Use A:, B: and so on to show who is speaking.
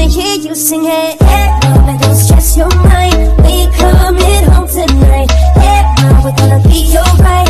A: wanna hear you sing it. Hey, mama, don't stress your mind. We coming home tonight. Hey, mama, we're gonna be alright.